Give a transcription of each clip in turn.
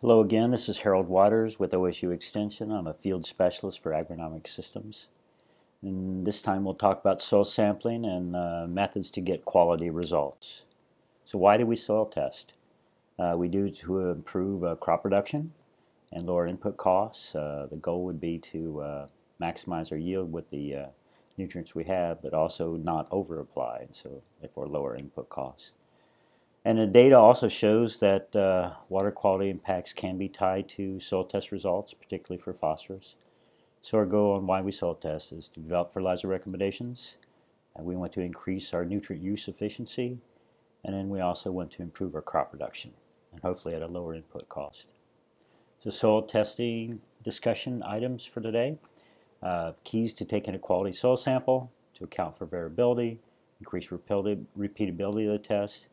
Hello again, this is Harold Watters with OSU Extension. I'm a field specialist for agronomic systems. And this time we'll talk about soil sampling and uh, methods to get quality results. So why do we soil test? Uh, we do to improve uh, crop production and lower input costs. Uh, the goal would be to uh, maximize our yield with the uh, nutrients we have, but also not over apply, and so therefore lower input costs. And the data also shows that uh, water quality impacts can be tied to soil test results, particularly for phosphorus. So our goal on why we soil test is to develop fertilizer recommendations. And we want to increase our nutrient use efficiency. And then we also want to improve our crop production, and hopefully at a lower input cost. So soil testing discussion items for today. Uh, keys to taking a quality soil sample to account for variability, increase repeatability of the test,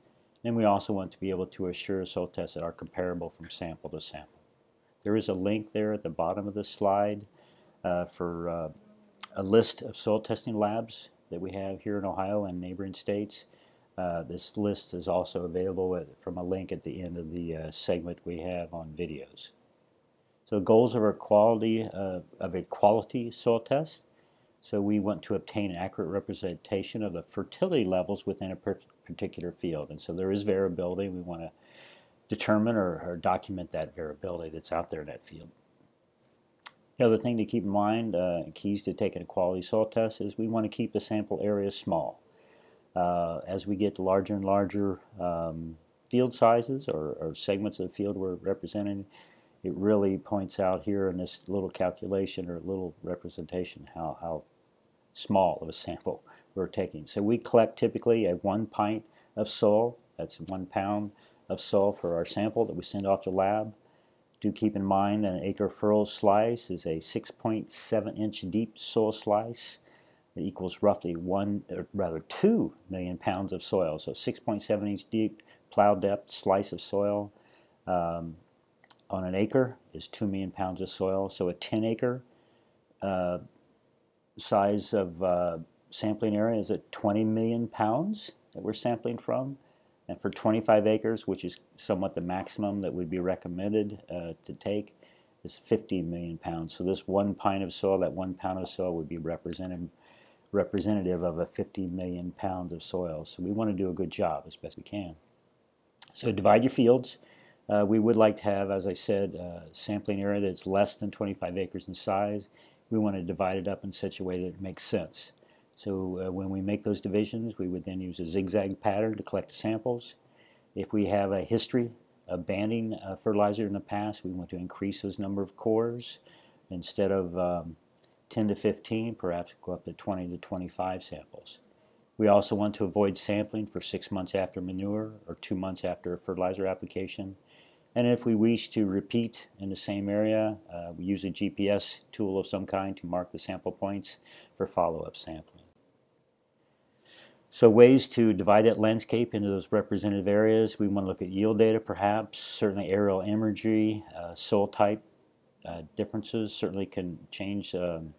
and we also want to be able to assure soil tests that are comparable from sample to sample. There is a link there at the bottom of this slide uh, for uh, a list of soil testing labs that we have here in Ohio and neighboring states. Uh, this list is also available from a link at the end of the uh, segment we have on videos. So goals of our quality uh, of a quality soil test. So we want to obtain an accurate representation of the fertility levels within a particular field. And so there is variability. We want to determine or, or document that variability that's out there in that field. The other thing to keep in mind, uh, keys to taking a quality soil test, is we want to keep the sample area small. Uh, as we get to larger and larger um, field sizes or, or, segments of the field we're representing, it really points out here in this little calculation or little representation how, how small of a sample we're taking. So we collect typically a one pint of soil, that's one pound of soil for our sample that we send off to lab. Do keep in mind that an acre furrow slice is a 6.7 inch deep soil slice that equals roughly one, or rather two million pounds of soil. So 6.7 inch deep plow depth slice of soil um, on an acre is 2 million pounds of soil. So a 10 acre uh, size of uh, sampling area is at 20 million pounds that we're sampling from. And for 25 acres, which is somewhat the maximum that would be recommended uh, to take, is 50 million pounds. So this one pint of soil, that one pound of soil would be represented, representative of a 50 million pounds of soil. So we want to do a good job as best we can. So divide your fields. Uh, we would like to have, as I said, a sampling area that's less than 25 acres in size. We want to divide it up in such a way that it makes sense. So uh, when we make those divisions, we would then use a zigzag pattern to collect samples. If we have a history of banding uh, fertilizer in the past, we want to increase those number of cores. Instead of um, 10 to 15, perhaps go up to 20 to 25 samples. We also want to avoid sampling for six months after manure or two months after a fertilizer application. And if we wish to repeat in the same area, uh, we use a GPS tool of some kind to mark the sample points for follow-up sampling. So ways to divide that landscape into those representative areas, we want to look at yield data perhaps, certainly aerial imagery, uh, soil type uh, differences certainly can change um,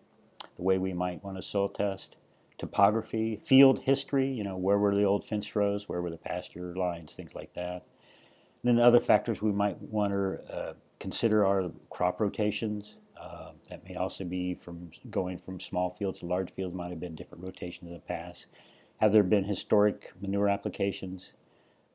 the way we might want to soil test. Topography, field history, you know, where were the old fence rows, where were the pasture lines, things like that. And then other factors we might want to uh, consider are crop rotations. Uh, that may also be from going from small fields to large fields, might have been different rotations in the past. Have there been historic manure applications,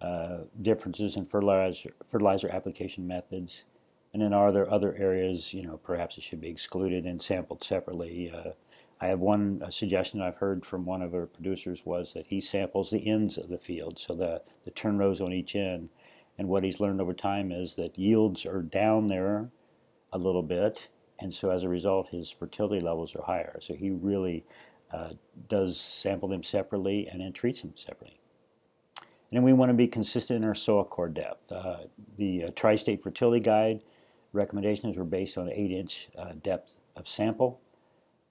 uh, differences in fertilizer, fertilizer application methods, and then are there other areas, you know, perhaps it should be excluded and sampled separately. Uh, I have one suggestion I've heard from one of our producers was that he samples the ends of the field, so the, the turn rows on each end. And what he's learned over time is that yields are down there a little bit, and so as a result, his fertility levels are higher. So he really uh, does sample them separately and then treats them separately. And then we want to be consistent in our soil core depth. Uh, the uh, Tri-State Fertility Guide recommendations were based on 8-inch uh, depth of sample.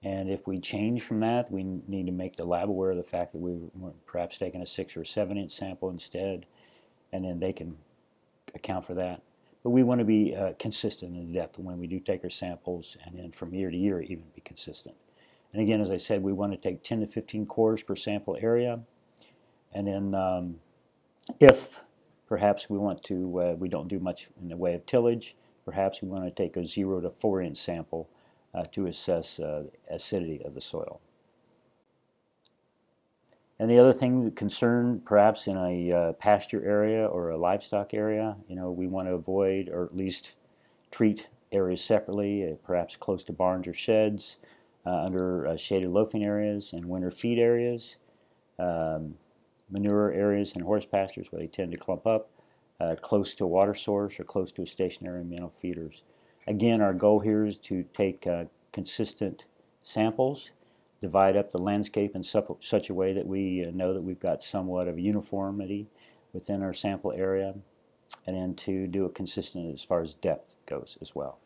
And if we change from that, we need to make the lab aware of the fact that we were perhaps taking a 6 or 7-inch sample instead, and then they can account for that. But we want to be uh, consistent in depth when we do take our samples, and then from year to year even be consistent. And again, as I said, we want to take 10 to 15 cores per sample area. And then um, if perhaps we want to, uh, we don't do much in the way of tillage, perhaps we want to take a 0 to 4 inch sample uh, to assess uh, acidity of the soil. And the other thing, concern perhaps in a uh, pasture area or a livestock area, you know, we want to avoid or at least treat areas separately, uh, perhaps close to barns or sheds, uh, under uh, shaded loafing areas and winter feed areas, um, manure areas and horse pastures where they tend to clump up, uh, close to water source or close to a stationary male feeders. Again, our goal here is to take uh, consistent samples, divide up the landscape in such a way that we uh, know that we've got somewhat of uniformity within our sample area, and then to do it consistent as far as depth goes as well.